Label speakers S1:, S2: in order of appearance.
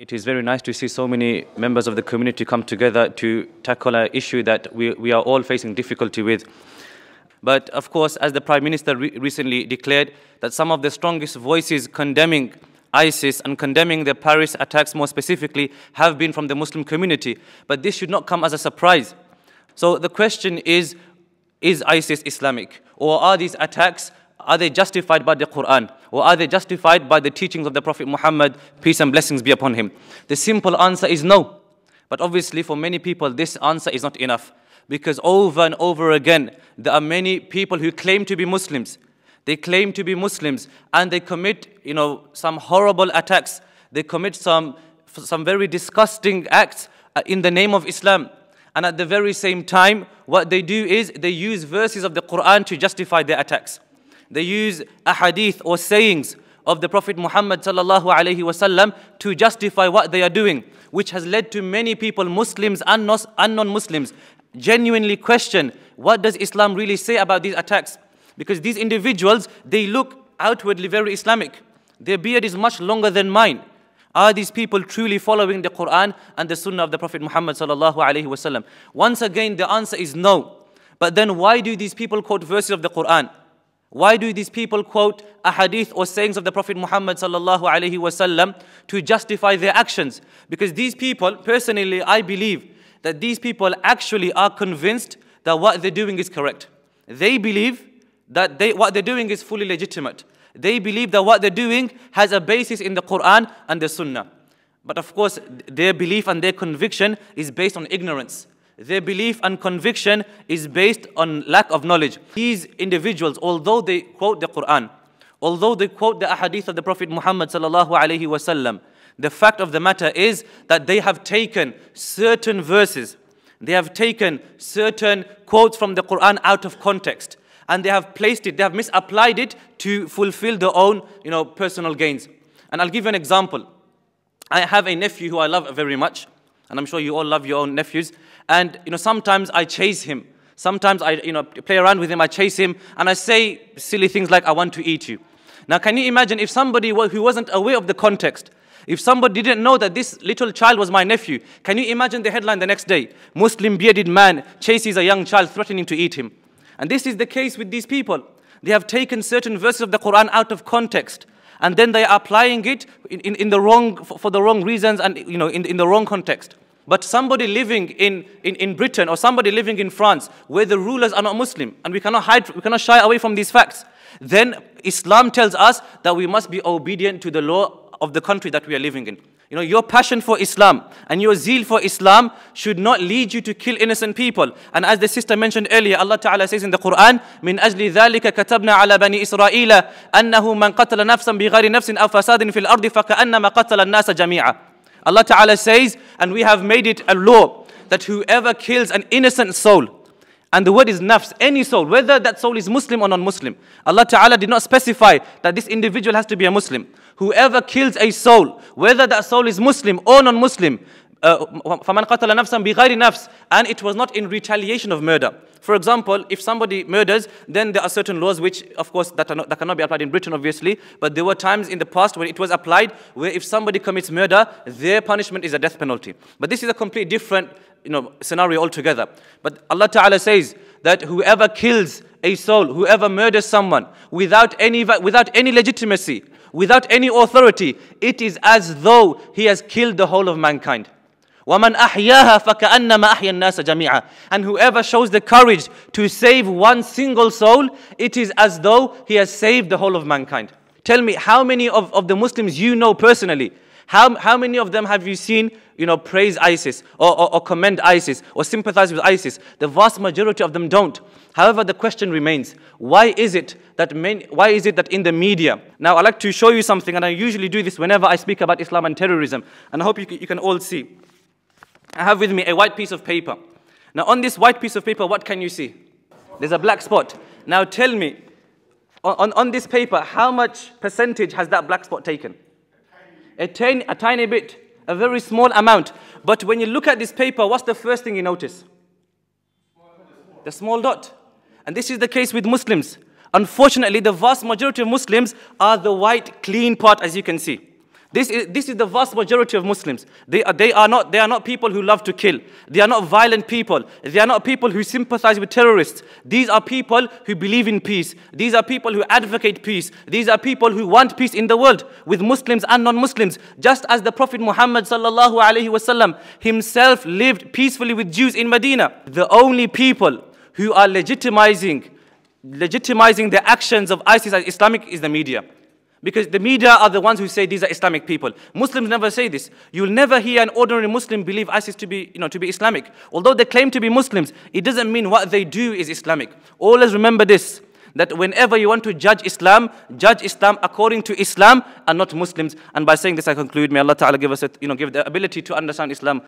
S1: It is very nice to see so many members of the community come together to tackle an issue that we, we are all facing difficulty with. But of course, as the Prime Minister re recently declared, that some of the strongest voices condemning ISIS and condemning the Paris attacks more specifically have been from the Muslim community. But this should not come as a surprise. So the question is, is ISIS Islamic? Or are these attacks are they justified by the Quran? Or are they justified by the teachings of the Prophet Muhammad, peace and blessings be upon him? The simple answer is no. But obviously, for many people, this answer is not enough. Because over and over again, there are many people who claim to be Muslims. They claim to be Muslims and they commit, you know, some horrible attacks. They commit some, some very disgusting acts uh, in the name of Islam. And at the very same time, what they do is they use verses of the Quran to justify their attacks. They use ahadith or sayings of the Prophet Muhammad sallallahu alaihi wasallam to justify what they are doing, which has led to many people, Muslims and non-Muslims, genuinely question what does Islam really say about these attacks? Because these individuals, they look outwardly very Islamic. Their beard is much longer than mine. Are these people truly following the Quran and the Sunnah of the Prophet Muhammad sallallahu alaihi wasallam? Once again, the answer is no. But then why do these people quote verses of the Quran? Why do these people quote a hadith or sayings of the Prophet Muhammad sallallahu alaihi wasallam to justify their actions? Because these people, personally, I believe that these people actually are convinced that what they're doing is correct. They believe that they, what they're doing is fully legitimate. They believe that what they're doing has a basis in the Quran and the Sunnah. But of course, their belief and their conviction is based on ignorance. Their belief and conviction is based on lack of knowledge. These individuals, although they quote the Quran, although they quote the ahadith of the Prophet Muhammad the fact of the matter is that they have taken certain verses, they have taken certain quotes from the Quran out of context, and they have placed it, they have misapplied it to fulfill their own, you know, personal gains. And I'll give you an example. I have a nephew who I love very much, and I'm sure you all love your own nephews. And, you know, sometimes I chase him. Sometimes I, you know, play around with him, I chase him, and I say silly things like, I want to eat you. Now, can you imagine if somebody who wasn't aware of the context, if somebody didn't know that this little child was my nephew, can you imagine the headline the next day? Muslim bearded man chases a young child threatening to eat him. And this is the case with these people. They have taken certain verses of the Quran out of context and then they are applying it in, in, in the wrong, for, for, the wrong reasons and you know, in, in the wrong context. But somebody living in, in, in Britain or somebody living in France where the rulers are not Muslim and we cannot hide, we cannot shy away from these facts, then Islam tells us that we must be obedient to the law of the country that we are living in. You know, your passion for Islam and your zeal for Islam should not lead you to kill innocent people. And as the sister mentioned earlier, Allah Ta'ala says in the Quran, من أجل ذلك كتبنا على بني إسرائيل أنه من قتل نفسا بغير نفس أو فساد في الأرض فكأنما قتل الناس جميعا. Allah Ta'ala says, and we have made it a law that whoever kills an innocent soul, and the word is nafs, any soul, whether that soul is Muslim or non-Muslim. Allah Ta'ala did not specify that this individual has to be a Muslim. Whoever kills a soul, whether that soul is Muslim or non-Muslim, فَمَنْ قَتَلَ نَفْسًا بِغَيْرِ نَفْسٍ And it was not in retaliation of murder. For example, if somebody murders, then there are certain laws which, of course, that, not, that cannot be applied in Britain, obviously. But there were times in the past when it was applied where if somebody commits murder, their punishment is a death penalty. But this is a completely different you know, scenario altogether. But Allah Ta'ala says that whoever kills a soul, whoever murders someone without any, without any legitimacy, without any authority, it is as though he has killed the whole of mankind. وَمَنْ أَحْيَاهَا فَكَأَنَّمَا أَحْيَا النَّاسَ جَمِيعًا And whoever shows the courage to save one single soul, it is as though he has saved the whole of mankind. Tell me, how many of, of the Muslims you know personally, how, how many of them have you seen, you know, praise ISIS or, or, or commend ISIS or sympathize with ISIS? The vast majority of them don't. However, the question remains, why is it that many, why is it that in the media, now I like to show you something and I usually do this whenever I speak about Islam and terrorism and I hope you, you can all see. I have with me a white piece of paper. Now, on this white piece of paper, what can you see? There's a black spot. Now, tell me, on, on this paper, how much percentage has that black spot taken? A, tiny, a tiny bit, a very small amount. But when you look at this paper, what's the first thing you notice? The small dot. And this is the case with Muslims. Unfortunately, the vast majority of Muslims are the white, clean part, as you can see. This is, this is the vast majority of Muslims. They are, they, are not, they are not people who love to kill. They are not violent people. They are not people who sympathize with terrorists. These are people who believe in peace. These are people who advocate peace. These are people who want peace in the world with Muslims and non-Muslims. Just as the Prophet Muhammad sallallahu alaihi wasallam himself lived peacefully with Jews in Medina. The only people who are legitimizing, legitimizing the actions of ISIS as Islamic is the media. Because the media are the ones who say these are Islamic people. Muslims never say this. You'll never hear an ordinary Muslim believe ISIS to be, you know, to be Islamic. Although they claim to be Muslims, it doesn't mean what they do is Islamic. Always remember this that whenever you want to judge Islam, judge Islam according to Islam and not Muslims. And by saying this, I conclude. May Allah Ta'ala give us, a, you know, give the ability to understand Islam